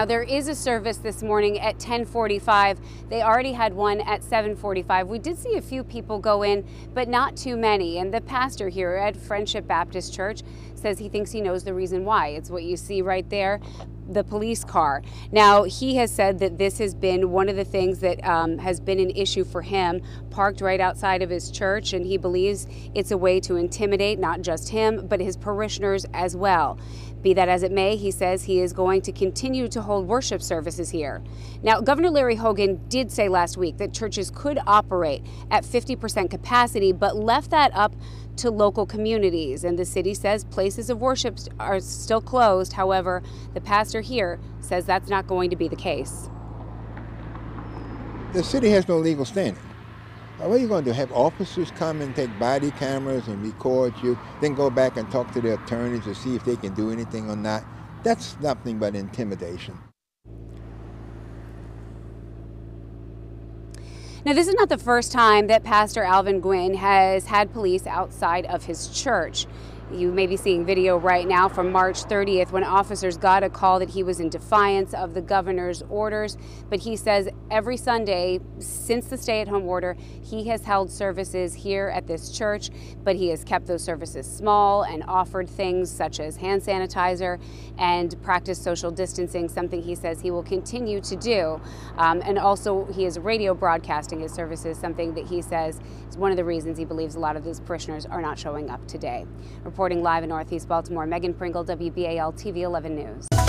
Now there is a service this morning at 1045. They already had one at 745. We did see a few people go in, but not too many. And the pastor here at Friendship Baptist Church says he thinks he knows the reason why. It's what you see right there the police car. Now, he has said that this has been one of the things that um, has been an issue for him, parked right outside of his church, and he believes it's a way to intimidate not just him, but his parishioners as well. Be that as it may, he says he is going to continue to hold worship services here. Now, Governor Larry Hogan did say last week that churches could operate at 50% capacity, but left that up to local communities. And the city says places of worship are still closed. However, the pastor here says that's not going to be the case. The city has no legal standing. What are you going to do? Have officers come and take body cameras and record you, then go back and talk to the attorneys to see if they can do anything or not? That's nothing but intimidation. Now, this is not the first time that Pastor Alvin Gwynn has had police outside of his church. You may be seeing video right now from March 30th when officers got a call that he was in defiance of the governor's orders. But he says every Sunday since the stay at home order, he has held services here at this church, but he has kept those services small and offered things such as hand sanitizer and practice social distancing, something he says he will continue to do. Um, and also, he is radio broadcasting his services, something that he says is one of the reasons he believes a lot of these parishioners are not showing up today. Reporting live in Northeast Baltimore, Megan Pringle, WBAL TV 11 News.